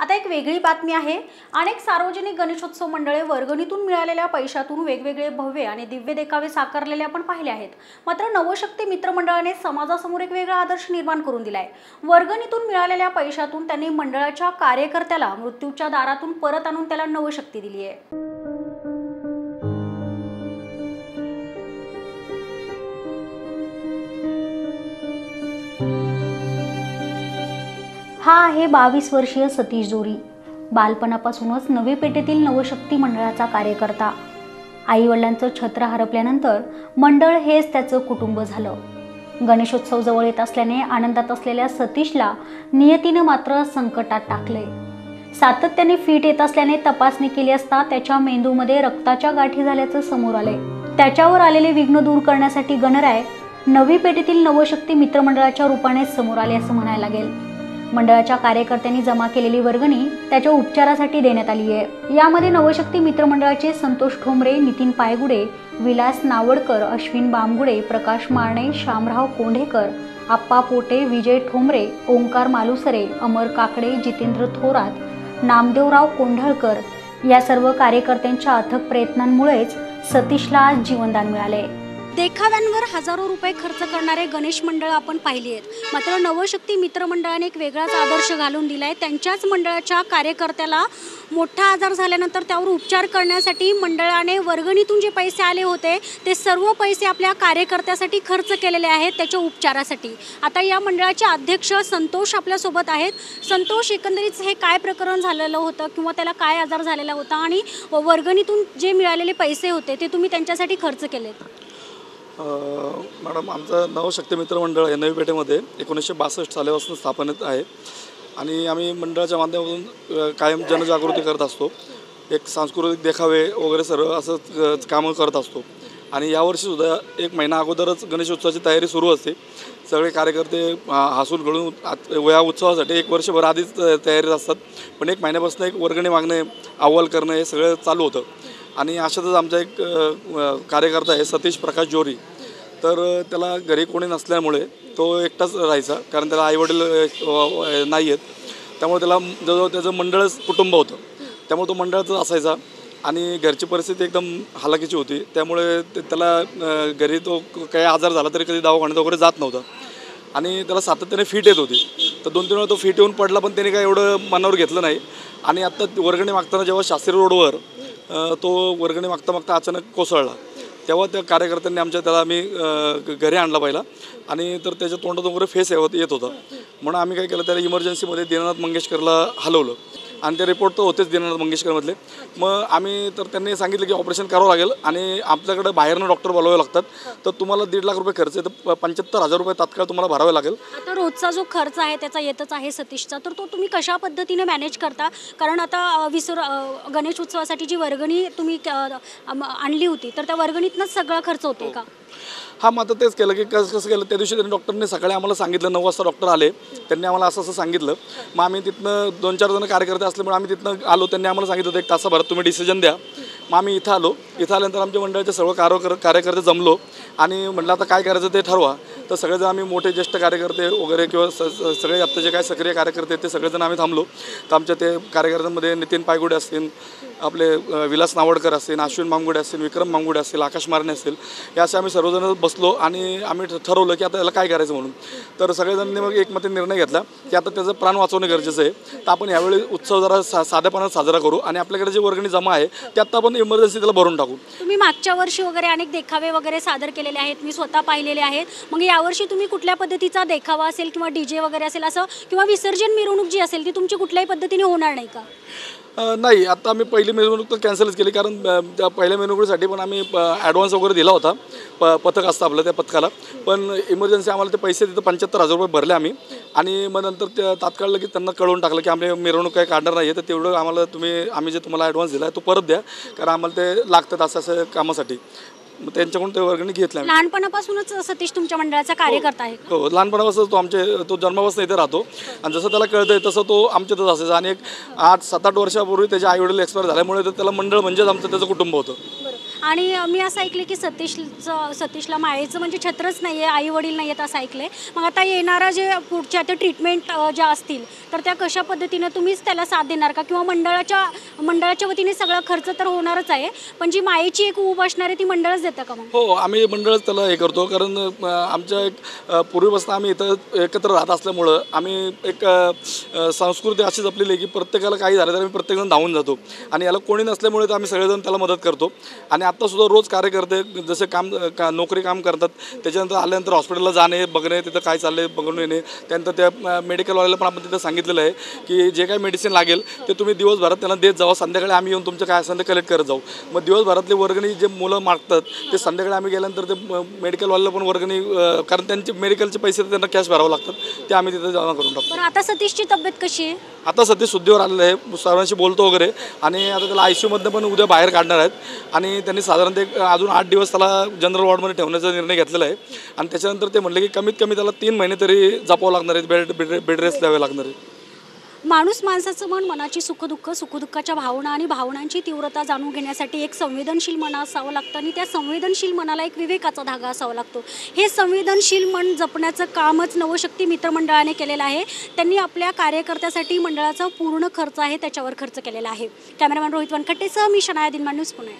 आता एक वेगळी बातमी आहे. अनेक सार्वजनिक गणेशोत्सव मंडळे वर्गणीतून मिळालेल्या पैशातून वेगवेगळे भव्य आणि दिव्य देखावे साकारलेले आपण पाहिले आहेत. मात्र नवशक्ती मित्रमंडळाने समाजासमोर एक वेगळा आदर्श निर्माण करून दिलाय. वर्गणीतून मिळालेल्या पैशातून त्यांनी मंडळाच्या कार्यकर्त्याला मृत्यूच्या दारातून परत आणून त्याला नवशक्ती दिली आहे. हा आहे बावीस वर्षीय सतीश जोरी. बालपणापासूनच नवी पेठेतील नवशक्ती मंडळाचा कार्यकर्ता. आईवडिलांचं छत्र हरपल्यानंतर मंडळ हेच त्याचं कुटुंब झालं. गणेशोत्सव जवळ येत असल्याने आनंदात असलेल्या सतीशला नियतीनं मात्र संकटात टाकलंय. सातत्याने फिट येत असल्याने तपासणी केली असता त्याच्या मेंदूमध्ये रक्ताच्या गाठी झाल्याचं समोर आलंय. त्याच्यावर आलेले विघ्न दूर करण्यासाठी गणराय नवी पेठेतील नवशक्ती मित्रमंडळाच्या रूपाने समोर आले असं म्हणायला लागेल. मंडळाच्या कार्यकर्त्यांनी जमा केलेली वर्गणी त्याच्या उपचारासाठी देण्यात आली आहे. यामध्ये नवशक्ती मित्रमंडळाचे संतोष ठोंबरे नितीन पायगुडे विलास नावडकर अश्विन बामगुडे प्रकाश मारणे शामराव कोंढेकर आप्पा पोटे विजय ठोंबरे ओंकार मालुसरे अमर काकडे जितेंद्र थोरात नामदेवराव कोंढळकर या सर्व कार्यकर्त्यांच्या अथक प्रयत्नांमुळेच सतीशला आज जीवनदान मिळाले. देखाव्यांवर हजारो रुपये खर्च करणारे गणेश मंडळ आपण पाहिली आहेत. मात्र नवशक्ती मित्रमंडळाने एक वेगळाच आदर्श घालून दिलाय. त्यांच्याच मंडळाच्या कार्यकर्त्याला मोठा आजार झाल्यानंतर त्यावर उपचार करण्यासाठी मंडळाने वर्गणीतून जे पैसे आले होते ते सर्व पैसे आपल्या कार्यकर्त्यासाठी खर्च केलेले आहेत त्याच्या उपचारासाठी. आता या मंडळाचे अध्यक्ष संतोष आपल्यासोबत आहेत. संतोष एकंदरीत हे काय प्रकरण झालेलं होतं किंवा त्याला काय आजार झालेला होता आणि वर्गणीतून जे मिळालेले पैसे होते ते तुम्ही त्यांच्यासाठी खर्च केलेत? मॅडम आमचं नवशक्ती मित्र मंडळ हे नवी पेठेमध्ये एकोणीसशे बासष्ट सालापासून स्थापनेत आहे. आणि आम्ही मंडळाच्या माध्यमातून कायम जनजागृती करत असतो. एक सांस्कृतिक देखावे वगैरे सर्व असं कामं करत असतो. आणि यावर्षीसुद्धा एक महिना अगोदरच गणेशोत्सवाची तयारी सुरू असते. सगळे कार्यकर्ते हसून घडून आत- या उत्सवासाठी एक वर्षभर आधीच तयारीत असतात. पण एक महिन्यापासून एक वर्गणी मागणे अव्वल करणं हे सगळं चालू होतं. आणि अशातच आमचा एक कार्यकर्ता आहे सतीश प्रकाश जोरी. तर त्याला घरी कोणी नसल्यामुळे तो एकटाच राहायचा कारण त्याला आईवडील नाही आहेत त्यामुळे त्याला जवळजवळ त्याचं मंडळच कुटुंब होतं. त्यामुळे तो मंडळातच असायचा आणि घरची परिस्थिती एकदम हालाकीची होती. त्यामुळे ते त्याला घरी तो काही आजार झाला तरी कधी दवाखान्यात वगैरे जात नव्हता. आणि त्याला सातत्याने फिट येत होती. तर दोन तीन वेळा तो फिट येऊन पडला पण त्याने काय एवढं मनावर घेतलं नाही. आणि आत्ता वर्गणी मागताना जेव्हा शास्त्री रोडवर तो वर्गणी मागता मागता अचानक कोसळला. तेव्हा त्या कार्यकर्त्यांनी आमच्या त्याला आम्ही घरी आणला पहिला. आणि तर त्याच्या तोंडातून वगैरे फेस येत येत होता. म्हणून आम्ही काय केलं त्याला इमर्जन्सीमध्ये दीनानाथ मंगेशकरला हलवलं. आणि ते रिपोर्ट तर होतेच दीनानाथ मंगेशकरमधले. मग आम्ही तर त्यांनी सांगितलं की ऑपरेशन करावं लागेल आणि आपल्याकडं बाहेरनं डॉक्टर बोलावे लागतात. तर तुम्हाला दीड लाख रुपये खर्च आहे तर पंच्याहत्तर हजार रुपये तात्काळ तुम्हाला भरावे लागेल. आता रोजचा जो खर्च आहे त्याचा येतच आहे सतीशचा. तर तो तुम्ही कशा पद्धतीने मॅनेज करता? कारण आता विसर गणेश उत्सवासाठी जी वर्गणी तुम्ही आणली होती तर त्या वर्गणीतनंच सगळा खर्च होतो का? हा मग आता तेच केलं की कसं कसं केलं? त्या दिवशी त्यांनी डॉक्टरने सकाळी आम्हाला सांगितलं नऊ वाजता डॉक्टर आले. त्यांनी आम्हाला असं असं सांगितलं. मग आम्ही तिथनं दोन चार जण कार्यकर्ते असल्यामुळे आम्ही तिथनं आलो. त्यांनी आम्हाला सांगितलं एक तासाभरात तुम्ही डिसिजन द्या. मग आम्ही इथं आलो. इथं आल्यानंतर आमच्या मंडळाचे सर्व कार्य कार्यकर्ते जमलो. आणि म्हटलं आता काय करायचं ते ठरवा. तर सगळेजण आम्ही मोठे ज्येष्ठ कार्यकर्ते वगैरे किंवा स सगळे आत्ता जे काय सक्रिय कार्यकर्ते ते सगळेजण आम्ही थांबलो. तर आमच्या ते कार्यकर्त्यांमध्ये नितीन पायगुडे असतील आपले विलास नावडकर असतील अश्विन मांगुडे असतील विक्रम मांगुडे असतील आकाश मारणे असतील या असे आम्ही सर्वजण बसलो आणि आम्ही ठरवलं की आता याला काय करायचं म्हणून. तर सगळेजणांनी मग एकमते निर्णय घेतला की आता त्याचं प्राण वाचवणं गरजेचं आहे. तर आपण यावेळी उत्सव जरा सा साध्यापणात साजरा करू आणि आपल्याकडे जी वर्गणी जमा आहे ते आत्ता आपण इमर्जन्सी त्याला भरून टाकू. तुम्ही मागच्या वर्षी वगैरे अनेक देखावे वगैरे सादर केलेले आहेत. मी स्वतः पाहिलेले आहेत. मग या यावर्षी तुम्ही कुठल्या पद्धतीचा देखावा असेल किंवा डी जे वगैरे असेल असं किंवा विसर्जन मिरवणूक जी असेल ती तुमची कुठल्याही पद्धतीने होणार नाही का? नाही आता आम्ही पहिली मिरवणूक तर कॅन्सलच केली कारण त्या पहिल्या मिरवणुकीसाठी पण आम्ही ॲडव्हान्स वगैरे दिला होता प पथक असतं आपलं त्या पथकाला. पण इमर्जन्सी आम्हाला ते पैसे तिथं पंच्याहत्तर हजार रुपये भरले आम्ही. आणि मग नंतर त्या तात्काळ लगेच त्यांना कळवून टाकलं की आम्ही मिरवणूक काही काढणार नाही आहे तर तेवढं आम्हाला तुम्ही आम्ही जे तुम्हाला ॲडव्हान्स दिला आहे तो परत द्या कारण आम्हाला ते लागतात असं असं कामासाठी. मग त्यांच्याकडून ते वर्गणी घेतल्या. लहानपणापासूनच सतीश तुमच्या मंडळाचा कार्यकर्ता आहे का? हो लहानपणापासून तो आमचे तो जन्मापासून इथे राहतो आणि जसं त्याला कळतंय तसं तो आमच्यातच असायचा आणि एक आठ सात आठ वर्षापूर्वी त्याचे आईवडील एक्सपायर झाल्यामुळे तर त्याला मंडळ म्हणजेच आमचं त्याचं कुटुंब होतं आणि मी असं ऐकलं की सतीशचं सतीशला मायेचं म्हणजे छत्रच नाही आहे आई वडील नाही आहेत असं ऐकलं आहे मग आता येणारा जे पुढच्या ते ट्रीटमेंट ज्या असतील तर त्या कशा पद्धतीनं तुम्हीच त्याला साथ देणार का? किंवा मंडळाच्या मंडळाच्या वतीने सगळा खर्च तर होणारच आहे पण जी मायेची एक ऊब असणार आहे ती मंडळच देतं का मग? हो आम्ही मंडळच त्याला हे करतो कारण आमच्या एक पूर्वीपासून आम्ही इथं एकत्र राहत असल्यामुळं आम्ही एक संस्कृती अशी जपलेली आहे की प्रत्येकाला काही झालं तर आम्ही प्रत्येकजण धावून जातो. आणि याला कोणी नसल्यामुळे तर आम्ही सगळेजण त्याला मदत करतो. आणि आत्तासुद्धा रोज कार्यकर्ते जसे काम का नोकरी काम करतात त्याच्यानंतर आल्यानंतर हॉस्पिटलला जाणे बघणे तिथं काय चाललंय बघून येणे. त्यानंतर त्या मेडिकलवाल्याला पण आपण तिथं सांगितलेलं आहे की जे काही मेडिसिन लागेल ते तुम्ही दिवसभरात त्यांना देत जावा. संध्याकाळी आम्ही येऊन तुमचं काय असेल ते कलेक्ट करत जाऊ. मग दिवसभरातले वर्गणी जे मुलं मागतात ते संध्याकाळी आम्ही गेल्यानंतर ते मेडिकलवाल्याला पण वर्गणी कारण त्यांचे मेडिकलचे पैसे त्यांना कॅश भरावं लागतात. ते आम्ही तिथे जमा करून टाकतो. आता सतीशची तब्येत कशी आहे? आता सध्या शुद्धीवर आलेलं आहे. सर्वांशी बोलतो वगैरे. आणि आता त्याला आय सी यूमधनं पण उद्या बाहेर काढणार आहेत. आणि त्यांनी साधारणतः एक अजून आठ दिवस त्याला जनरल वॉर्डमध्ये ठेवण्याचा निर्णय घेतलेला आहे. आणि त्याच्यानंतर ते म्हणले की कमीत कमी त्याला तीन महिने तरी जपावं लागणार आहेत बेड बेड बेड रेस्ट द्यावे लागणार आहे. माणूस माणसाचं मन मनाची सुखदुःख सुखदुःखाच्या भावना आणि भावनांची तीव्रता जाणून घेण्यासाठी एक संवेदनशील मन असावं लागतं आणि त्या संवेदनशील मनाला एक विवेकाचा धागा असावा लागतो. हे संवेदनशील मन जपण्याचं कामच नवशक्ती मित्रमंडळाने केलेलं आहे. त्यांनी आपल्या कार्यकर्त्यासाठी मंडळाचा पूर्ण खर्च आहे त्याच्यावर खर्च केलेला आहे. कॅमेरामॅन रोहित वनखट्टेसह मी शनाया दिनमान न्यूज पुणे.